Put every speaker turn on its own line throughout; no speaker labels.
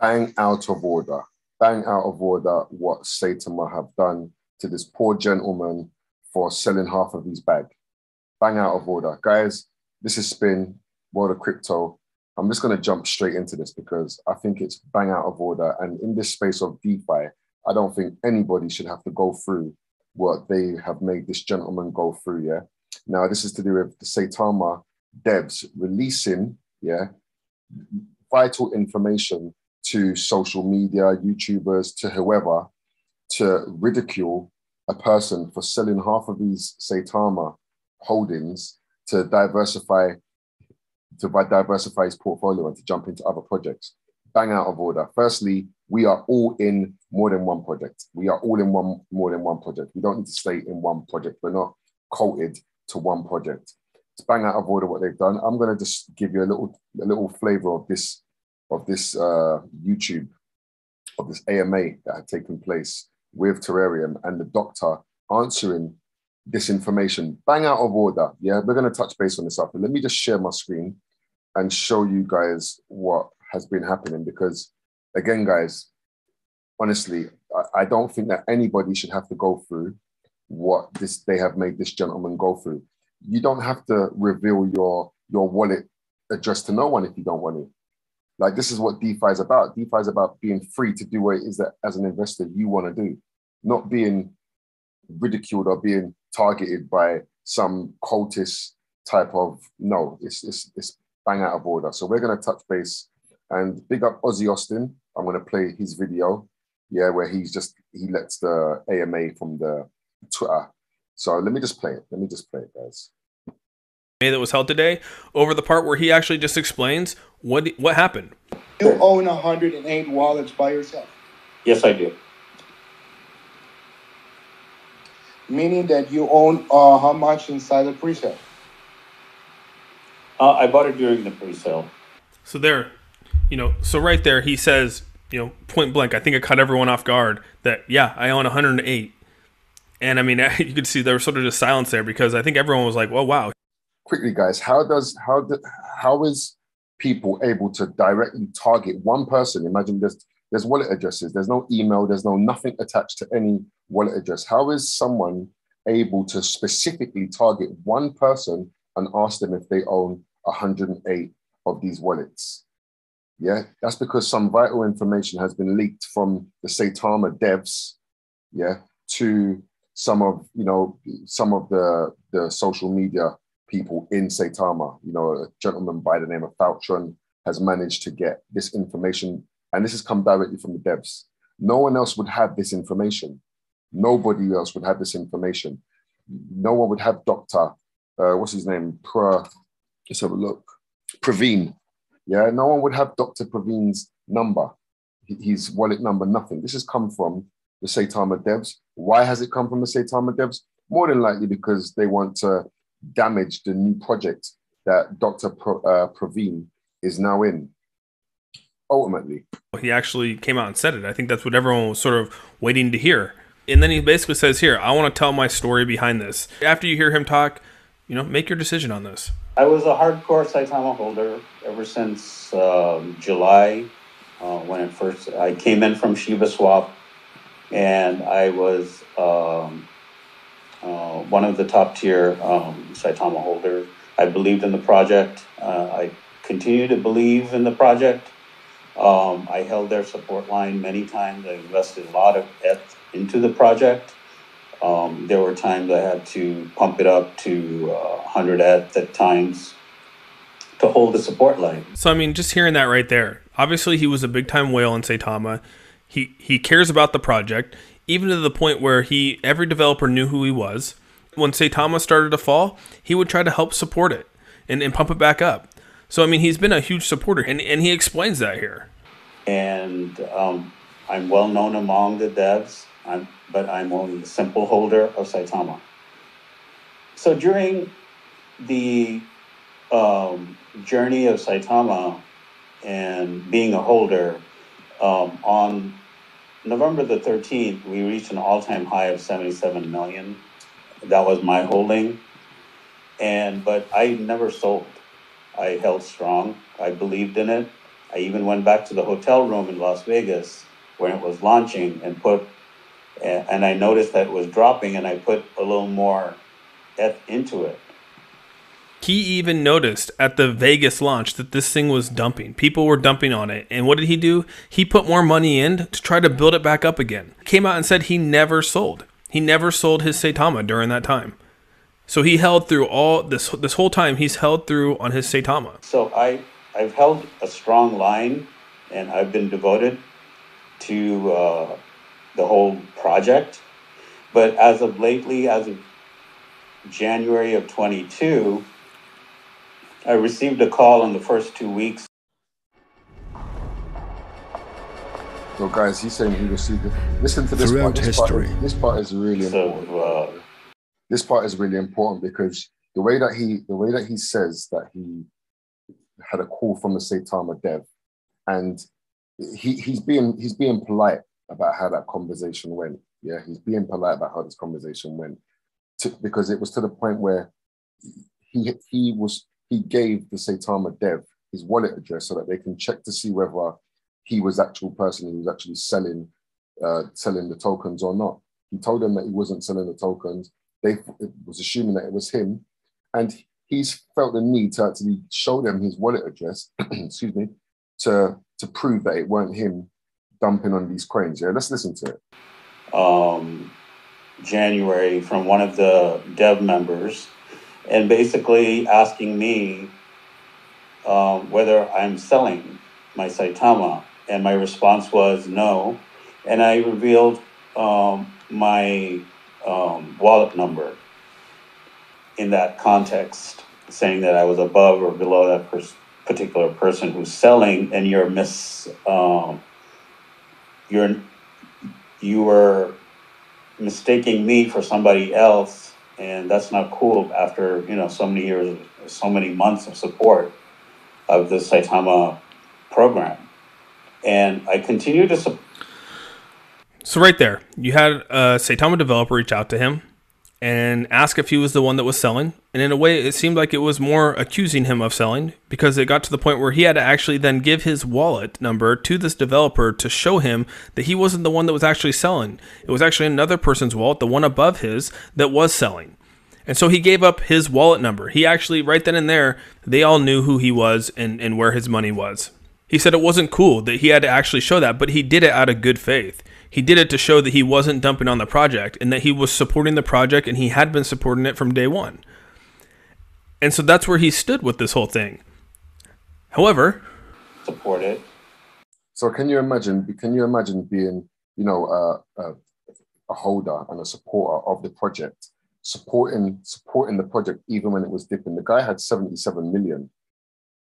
bang out of order, bang out of order what Saitama have done to this poor gentleman for selling half of his bag. Bang out of order. Guys, this is Spin, World of Crypto. I'm just going to jump straight into this because I think it's bang out of order. And in this space of DeFi, I don't think anybody should have to go through what they have made this gentleman go through. Yeah. Now, this is to do with the Saitama devs releasing, yeah, vital information to social media, YouTubers, to whoever, to ridicule a person for selling half of these Saitama holdings to diversify to diversify his portfolio and to jump into other projects. Bang out of order. Firstly, we are all in more than one project. We are all in one more than one project. We don't need to stay in one project. We're not coated to one project. It's bang out of order what they've done. I'm going to just give you a little a little flavor of this of this uh, YouTube of this AMA that had taken place with Terareum and the doctor answering this information. Bang out of order. Yeah, we're going to touch base on this after. Let me just share my screen and show you guys what has been happening because, again, guys, honestly, I, I don't think that anybody should have to go through what this they have made this gentleman go through. You don't have to reveal your your wallet address to no one if you don't want to. Like this is what DeFi is about. DeFi is about being free to do what it is that as an investor you want to do, not being ridiculed or being targeted by some cultist type of no. It's it's it's bang out of order. So we're gonna touch base and big up Ozzy Austin. I'm gonna play his video, yeah, where he's just he lets the AMA from the Twitter. So let me just play it. Let me just play it, guys
that was held today over the part where he actually just explains what what happened.
You own 108 wallets by yourself.
Yes, I do.
Meaning that you own uh, how much inside the pre-sale?
Uh, I bought it during the pre-sale.
So there, you know, so right there, he says, you know, point blank. I think it caught everyone off guard that yeah, I own 108. And I mean, you could see there was sort of just silence there because I think everyone was like, "Well, wow,
quickly, guys, how does how do, how is people able to directly target one person? Imagine there's there's wallet addresses, there's no email, there's no nothing attached to any wallet address. How is someone able to specifically target one person and ask them if they own 108 of these wallets? Yeah, that's because some vital information has been leaked from the Saitama devs, yeah, to some of you know some of the the social media people in Saitama. You know, a gentleman by the name of Faltron has managed to get this information, and this has come directly from the devs. No one else would have this information. Nobody else would have this information. No one would have Doctor, uh, what's his name? Pra, let's have a look. Praveen. Yeah, no one would have Dr. Praveen's number, his wallet number, nothing. This has come from the Saitama devs. Why has it come from the Saitama devs? More than likely because they want to damage the new project that Dr. Pro, uh, Praveen is now in. Ultimately,
he actually came out and said it. I think that's what everyone was sort of waiting to hear. And then he basically says, Here, I want to tell my story behind this. After you hear him talk, you know, make your decision on this.
I was a hardcore Saitama holder ever since um, July uh, when it first I came in from Shiba Swap, and I was um, uh, one of the top tier um, Saitama holders. I believed in the project. Uh, I continue to believe in the project. Um, I held their support line many times. I invested a lot of ETH into the project. Um, there were times I had to pump it up to uh, 100 ETH at times to hold the support line.
So, I mean, just hearing that right there, obviously he was a big time whale in Saitama. He, he cares about the project even to the point where he every developer knew who he was. When Saitama started to fall, he would try to help support it and, and pump it back up. So I mean, he's been a huge supporter, and, and he explains that here.
And um, I'm well known among the devs, I'm, but I'm only a simple holder of Saitama. So during the um, journey of Saitama and being a holder um, on November the 13th, we reached an all time high of 77 million. That was my holding. And, but I never sold. I held strong. I believed in it. I even went back to the hotel room in Las Vegas when it was launching and put, and I noticed that it was dropping, and I put a little more ETH into it.
He even noticed at the Vegas launch that this thing was dumping. People were dumping on it. And what did he do? He put more money in to try to build it back up again. Came out and said he never sold. He never sold his Saitama during that time. So he held through all this this whole time he's held through on his Saitama.
So I I've held a strong line and I've been devoted to uh, the whole project. But as of lately, as of January of 22, I received a call in the first two weeks.
So, guys, he's saying he received it. Listen to this
Throughout
part. This
history.
part, this part is really
So,
important.
uh,
this part is really important because the way that he the way that he says that he had a call from the Saitama dev, and he, he's being he's being polite about how that conversation went. Yeah, he's being polite about how this conversation went, to, because it was to the point where he he was he gave the Saitama dev his wallet address so that they can check to see whether he was actual person who was actually selling uh, selling the tokens or not. He told them that he wasn't selling the tokens. They was assuming that it was him, and he's felt the need to actually show them his wallet address. excuse me, to to prove that it weren't him dumping on these coins. Yeah, let's listen to it.
um, January from one of the dev members, and basically asking me um, whether I'm selling my Saitama, and my response was no, and I revealed um, my um, wallet number in that context, saying that I was above or below that particular person who's selling, and you're mis um, you're you were mistaking me for somebody else and that's not cool after you know so many years so many months of support of the saitama program. And i continue to support
So right there, you had a Saitama developer reach out to him and ask if he was the one that was selling. And in a way, it seemed like it was more accusing him of selling because it got to the point where he had to actually then give his wallet number to this developer to show him that he wasn't the one that was actually selling. It was actually another person's wallet, the one above his, that was selling. And so he gave up his wallet number. He actually, right then and there, they all knew who he was and, and where his money was. He said it wasn't cool that he had to actually show that, but he did it out of good faith. He did it to show that he wasn't dumping on the project and that he was supporting the project and he had been supporting it from day one. And so that's where he stood with this whole thing. However,
support it
So can you imagine? Can you imagine being, you know, uh, a, a holder and a supporter of the project, supporting supporting the project even when it was dipping? The guy had seventy seven million.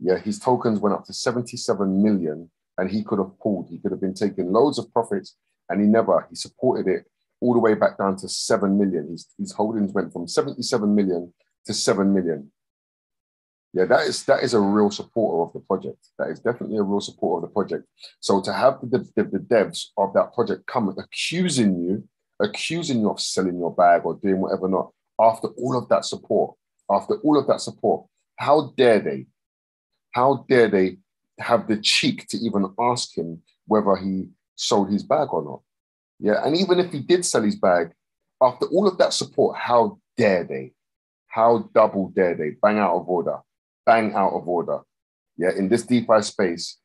Yeah, his tokens went up to seventy seven million, and he could have pulled. He could have been taking loads of profits, and he never. He supported it all the way back down to seven million. His his holdings went from seventy seven million to seven million. Yeah, that is that is a real supporter of the project. That is definitely a real supporter of the project. So to have the, the, the devs of that project come accusing you, accusing you of selling your bag or doing whatever not, after all of that support, after all of that support, how dare they? How dare they have the cheek to even ask him whether he sold his bag or not? Yeah, and even if he did sell his bag, after all of that support, how dare they? How double dare they? Bang out of order bang out of order. Yeah, in this DeFi space,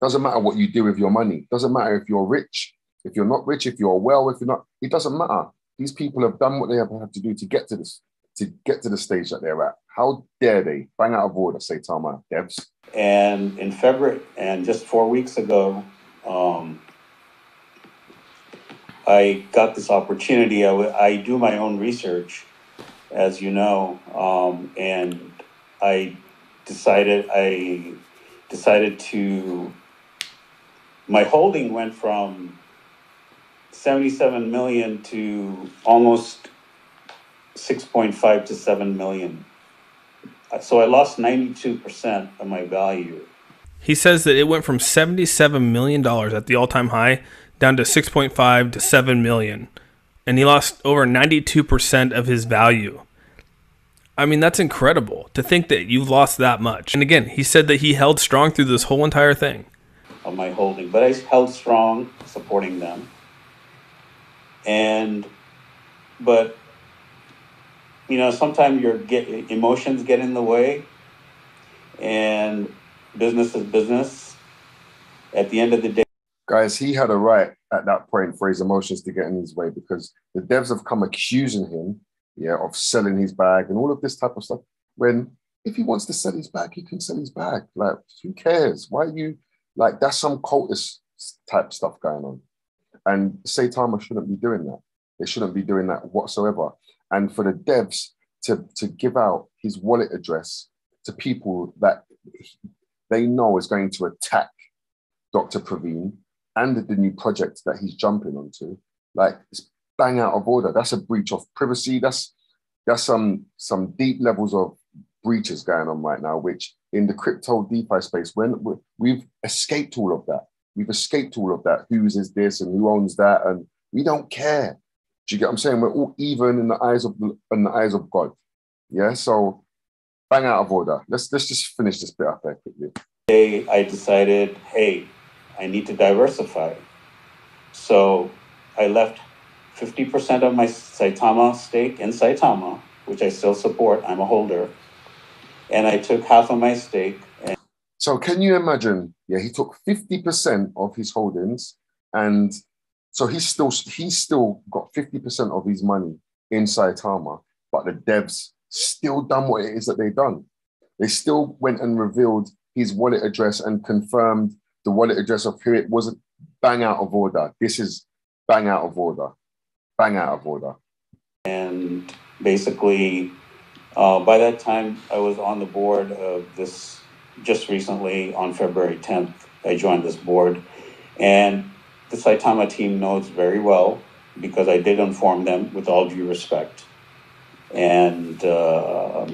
doesn't matter what you do with your money. Doesn't matter if you're rich, if you're not rich, if you're well, if you're not. It doesn't matter. These people have done what they have had to do to get to this, to get to the stage that they're at. How dare they bang out of order, Saitama devs?
and in february and just four weeks ago um, i got this opportunity. I, w- I do my own research as you know um, and i decided i decided to my holding went from 77 million to almost 6.5 to 7 million. So i lost 92% of my value
he says that it went from $77 million at the all time high down to 6.5 to 7 million. And he lost over 92% of his value. I mean, that's incredible to think that you've lost that much. And again, he said that he held strong through this whole entire thing.
Of my holding, but I held strong, supporting them. And, but, you know, sometimes your get emotions get in the way, and business is business. At the end of the day,
guys, he had a right at that point for his emotions to get in his way because the devs have come accusing him, yeah, of selling his bag and all of this type of stuff. When if he wants to sell his bag, he can sell his bag. Like, who cares? Why you like that's some cultist type stuff going on. And Saitama shouldn't be doing that. They shouldn't be doing that whatsoever. And for the devs to, to give out his wallet address to people that they know is going to attack Dr. Praveen and the new project that he's jumping onto, like it's bang out of order. That's a breach of privacy. That's that's some some deep levels of breaches going on right now, which in the crypto DeFi space, when we've escaped all of that, we've escaped all of that. Whose is this and who owns that, and we don't care. Do you get what I'm saying? We're all even in the eyes of in the eyes of God. Yeah. So bang out of order. Let's let's just finish this bit up there quickly.
I decided, hey, I need to diversify. So I left 50% of my Saitama stake in Saitama, which I still support. I'm a holder. And I took half of my stake. And-
so can you imagine? Yeah, he took 50% of his holdings and so he's still he's still got 50% of his money in Saitama, but the devs still done what it is that they've done. They still went and revealed his wallet address and confirmed the wallet address of who it wasn't bang out of order. This is bang out of order. Bang out of order.
And basically, uh, by that time, I was on the board of this just recently on February 10th. I joined this board. And the Saitama team knows very well because I did inform them with all due respect. And uh,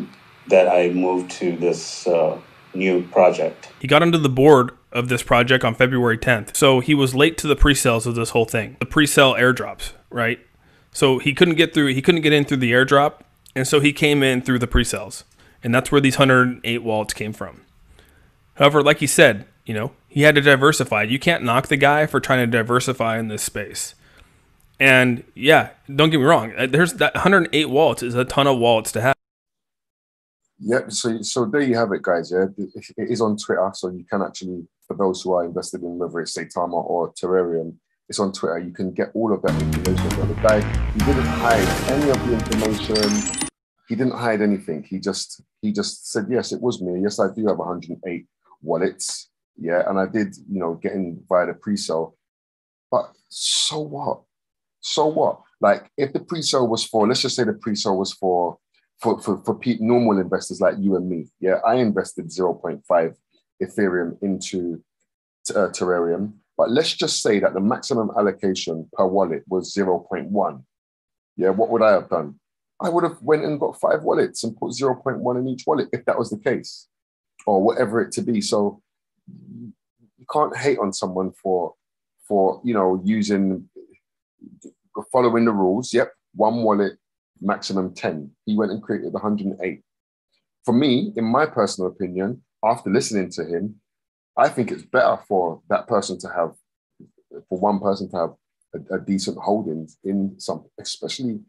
that I moved to this uh, new project.
He got onto the board of this project on February 10th. So he was late to the pre-sales of this whole thing. The pre-sale airdrops, right? So he couldn't get through he couldn't get in through the airdrop, and so he came in through the pre-sales. And that's where these 108 wallets came from. However, like he said, you know, he had to diversify. You can't knock the guy for trying to diversify in this space. And yeah, don't get me wrong. Uh, there's that 108 wallets is a ton of wallets to have.
Yep. So, so there you have it, guys. Yeah, it is on Twitter, so you can actually, for those who are invested in whether it's Saitama or Terareum, it's on Twitter. You can get all of that information. But the guy, he didn't hide any of the information. He didn't hide anything. He just, he just said, yes, it was me. Yes, I do have 108 wallets. Yeah, and I did, you know, get in via the pre-sale. But so what? So what? Like, if the pre-sale was for, let's just say the pre-sale was for for, for, for normal investors like you and me. Yeah, I invested 0.5 Ethereum into uh, Terareum, but let's just say that the maximum allocation per wallet was 0.1. Yeah, what would I have done? I would have went and got five wallets and put 0.1 in each wallet if that was the case, or whatever it to be. So you can't hate on someone for for you know using following the rules. Yep, one wallet, maximum 10. He went and created 108. For me, in my personal opinion, after listening to him, I think it's better for that person to have, for one person to have a, a decent holdings in some, especially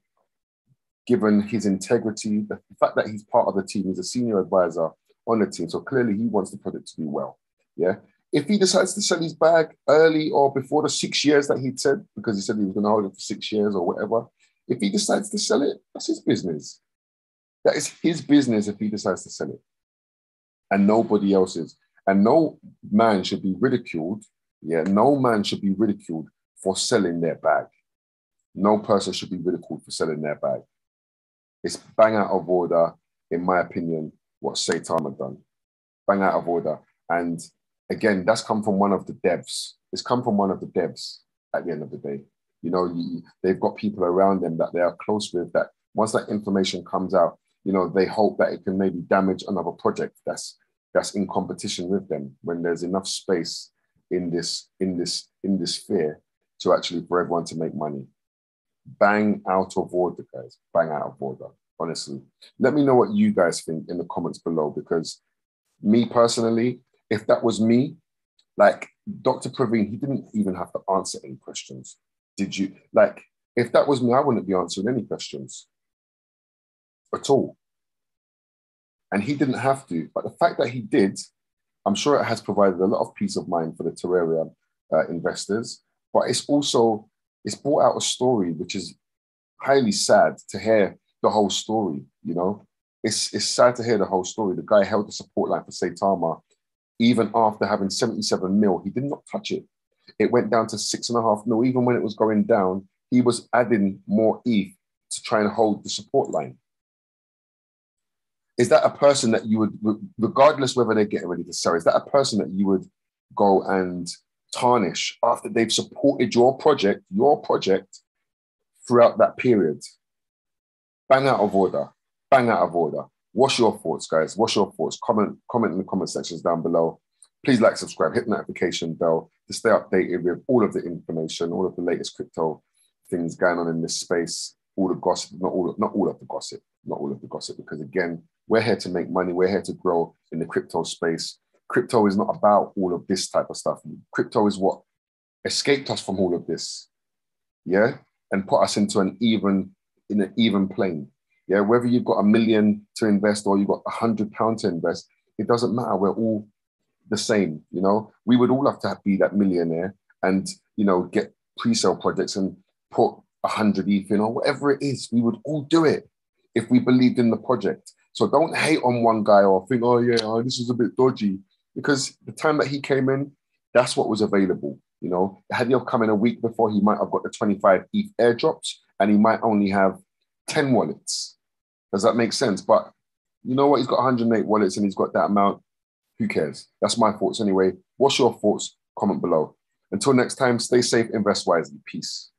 given his integrity, the fact that he's part of the team, he's a senior advisor on the team. So clearly he wants the project to do well. Yeah. If he decides to sell his bag early or before the six years that he'd said, because he said he was going to hold it for six years or whatever, if he decides to sell it, that's his business. That is his business if he decides to sell it. And nobody else's. And no man should be ridiculed. Yeah, no man should be ridiculed for selling their bag. No person should be ridiculed for selling their bag. It's bang out of order, in my opinion, what Saitama done. Bang out of order. And again, that's come from one of the devs. It's come from one of the devs at the end of the day. You know, you, they've got people around them that they are close with that once that information comes out, you know, they hope that it can maybe damage another project that's that's in competition with them when there's enough space in this in this in this sphere to actually for everyone to make money. Bang out of order, guys. Bang out of order. Honestly, let me know what you guys think in the comments below because me personally, if that was me, like Dr. Praveen, he didn't even have to answer any questions. Did you like if that was me, I wouldn't be answering any questions at all. And he didn't have to. But the fact that he did, I'm sure it has provided a lot of peace of mind for the Terareum uh, investors. But it's also it's brought out a story which is highly sad to hear the whole story. You know, it's it's sad to hear the whole story. The guy held the support line for Saitama even after having 77 mil. He did not touch it. It went down to six and a half mil. Even when it was going down, he was adding more ETH to try and hold the support line. Is that a person that you would, regardless whether they're getting ready to sell, is that a person that you would go and tarnish after they've supported your project, your project throughout that period? Bang out of order. Bang out of order. What's your thoughts, guys? What's your thoughts? Comment, comment in the comment sections down below. Please like, subscribe, hit the notification bell to stay updated with all of the information, all of the latest crypto things going on in this space, all the gossip, not all, not all of the gossip, not all of the gossip, because again, we're here to make money. We're here to grow in the crypto space. Crypto is not about all of this type of stuff. Crypto is what escaped us from all of this, yeah, and put us into an even in an even plane. Yeah, whether you've got a million to invest or you've got a hundred pounds to invest, it doesn't matter. We're all the same. You know, we would all have to be that millionaire and you know get pre-sale projects and put a hundred ETH in or whatever it is. We would all do it if we believed in the project. So don't hate on one guy or think, oh yeah, oh, this is a bit dodgy. Because the time that he came in, that's what was available. You know, had he come in a week before, he might have got the 25 ETH airdrops and he might only have 10 wallets. Does that make sense? But you know what? He's got 108 wallets and he's got that amount. Who cares? That's my thoughts anyway. What's your thoughts? Comment below. Until next time, stay safe, invest wisely. Peace.